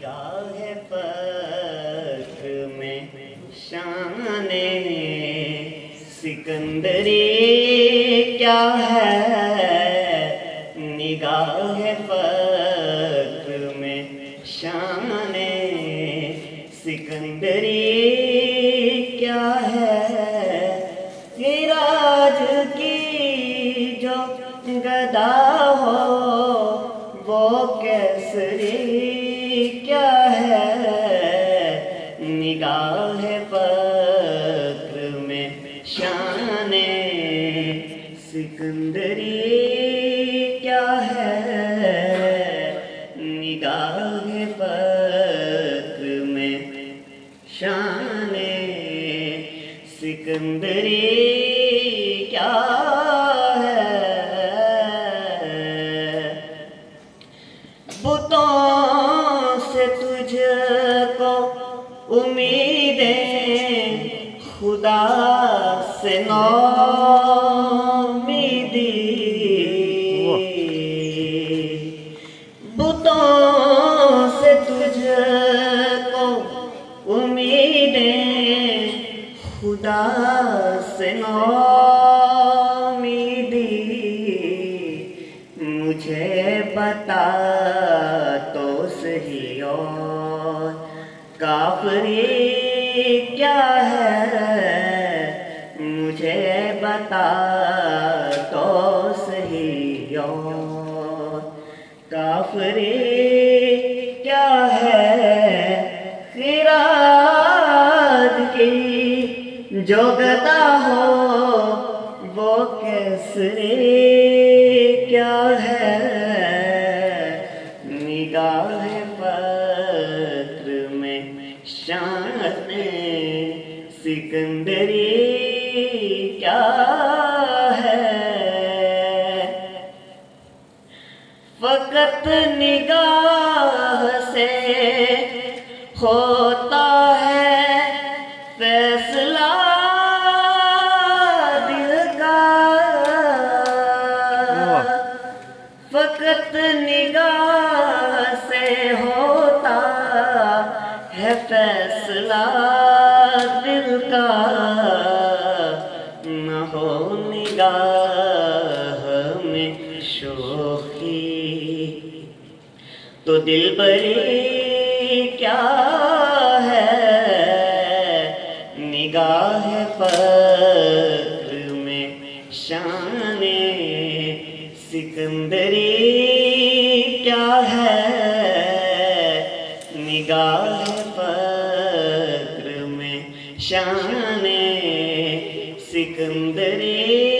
शाह पथ में शान सिकंदरी क्या है? निगाह पथ में शान सिकंदरी क्या है? विराज की जो गदा हो, वो कैसरी क्या है? निगाह फक्र में शान। सिकंदरी क्या है? निगाह फक्र में शान। सिकंदरी क्या उम्मीदें खुदा से नौमीदी बुतों से तुझको उम्मीदें खुदा से नौमीदी मुझे बता तो सही और काफरी क्या है? मुझे बता तो सही और काफरी क्या है? खिराज की जो गदा हो, वो कैसरे क्या है? निगाह सिकंदरी क्या है? फकत निगाह से होता है फैसला दिल का। फकत निगाह से होता है फैसला। तो दिल बरी क्या है? निगाह फक्र में शान सिकंदरी क्या है? निगाह फक्र में शान सिकंदरी